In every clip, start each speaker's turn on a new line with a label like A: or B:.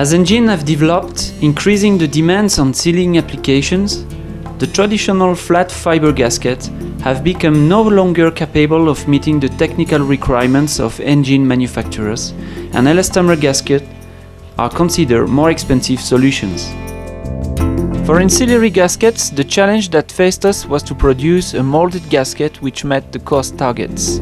A: As engines have developed, increasing the demands on sealing applications, the traditional flat fiber gaskets have become no longer capable of meeting the technical requirements of engine manufacturers, and elastomer gaskets are considered more expensive solutions. For ancillary gaskets, the challenge that faced us was to produce a molded gasket which met the cost targets.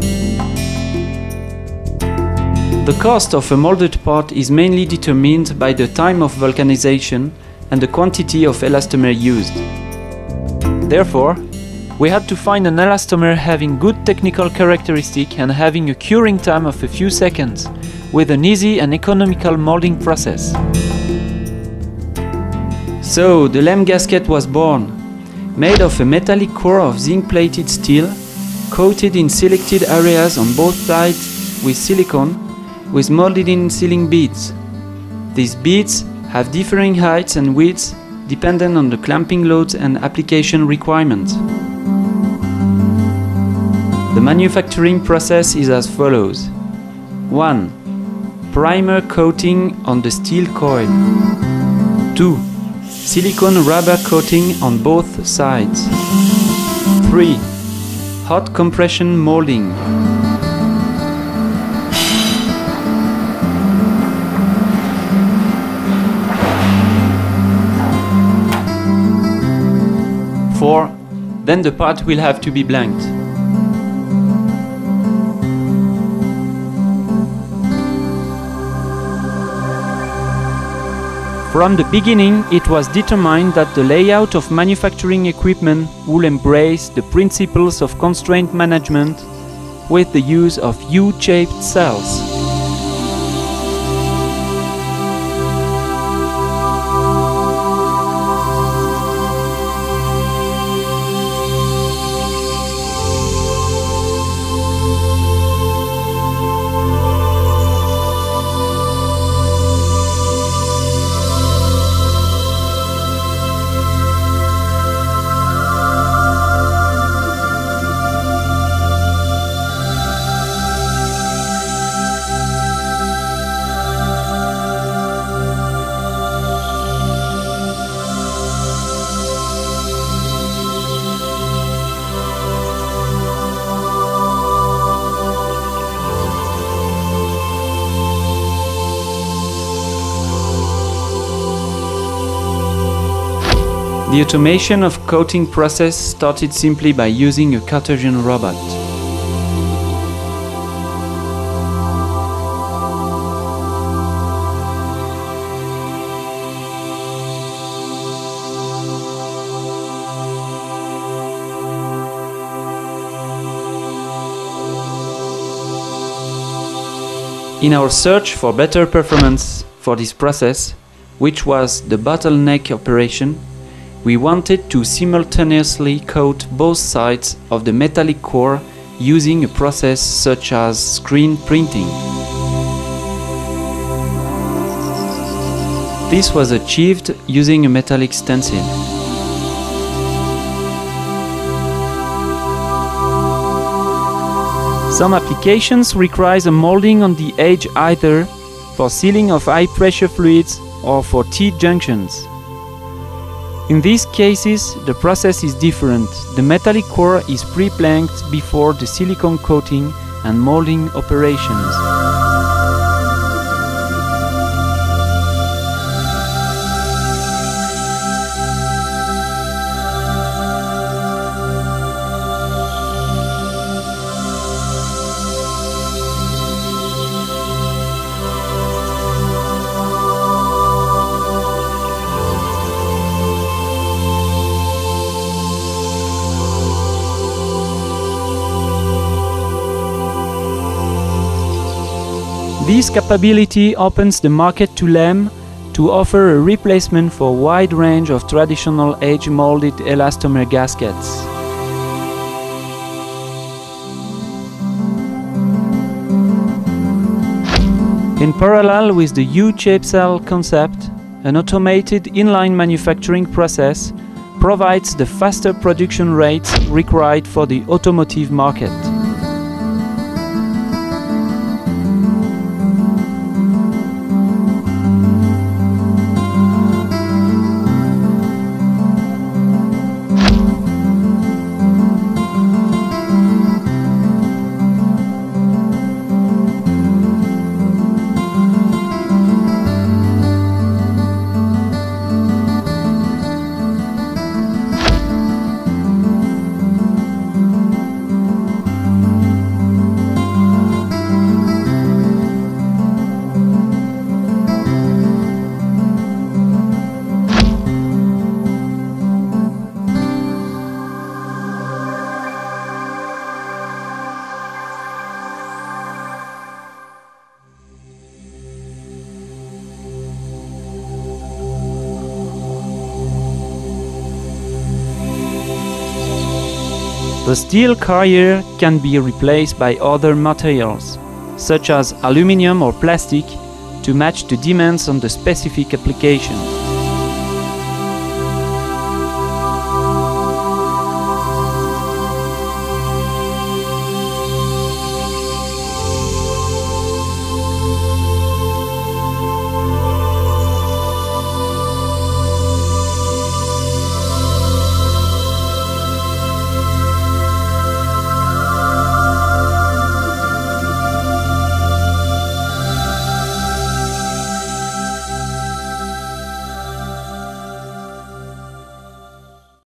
A: The cost of a molded part is mainly determined by the time of vulcanization and the quantity of elastomer used. Therefore, we had to find an elastomer having good technical characteristic and having a curing time of a few seconds, with an easy and economical molding process. So, the LEM gasket was born, made of a metallic core of zinc-plated steel, coated in selected areas on both sides with silicone with molded in sealing beads. These beads have differing heights and widths dependent on the clamping loads and application requirements. The manufacturing process is as follows. 1. Primer coating on the steel coil. 2. Silicone rubber coating on both sides. 3. Hot compression molding. Then the part will have to be blanked. From the beginning, it was determined that the layout of manufacturing equipment will embrace the principles of constraint management with the use of U-shaped cells. The automation of coating process started simply by using a Cartesian robot. In our search for better performance for this process, which was the bottleneck operation, we wanted to simultaneously coat both sides of the metallic core using a process such as screen printing. This was achieved using a metallic stencil. Some applications require a molding on the edge either for sealing of high pressure fluids or for T-junctions. In these cases, the process is different. The metallic core is pre-blanked before the silicone coating and molding operations. This capability opens the market to LEM to offer a replacement for a wide range of traditional edge-molded elastomer gaskets. In parallel with the U-shaped cell concept, an automated inline manufacturing process provides the faster production rates required for the automotive market. The steel carrier can be replaced by other materials, such as aluminum or plastic, to match the demands on the specific application.